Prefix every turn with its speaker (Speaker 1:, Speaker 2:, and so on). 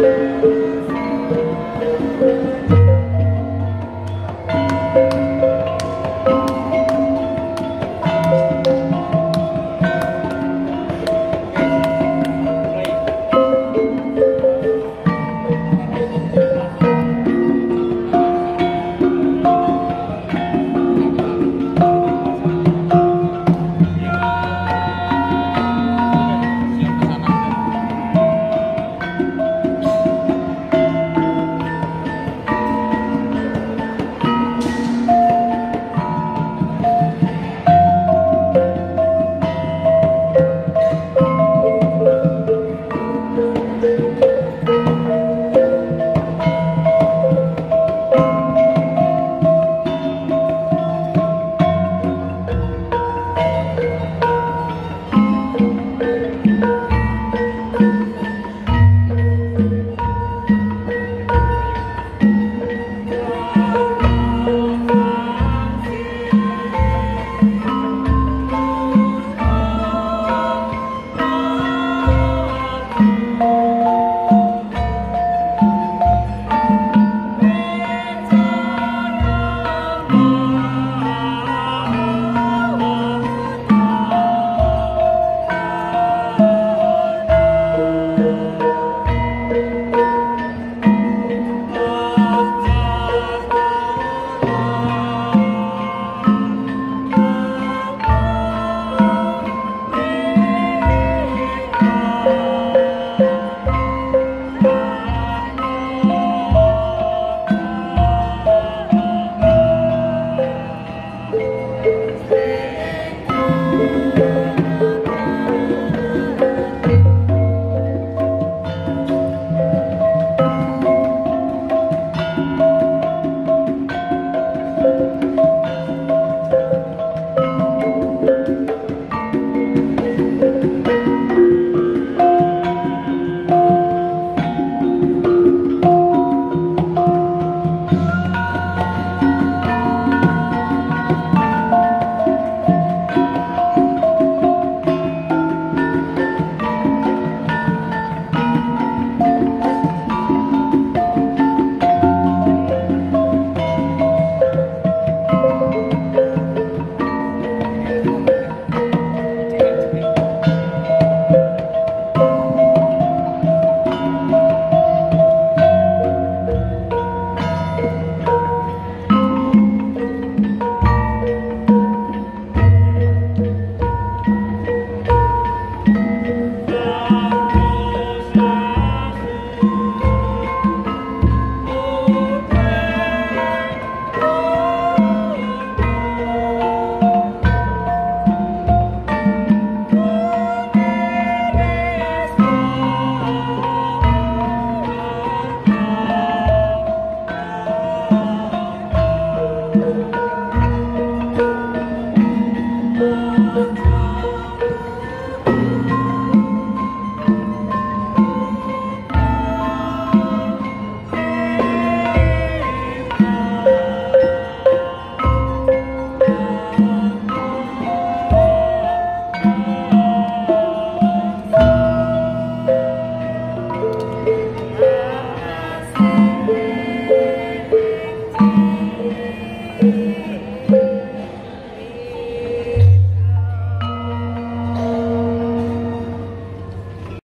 Speaker 1: Música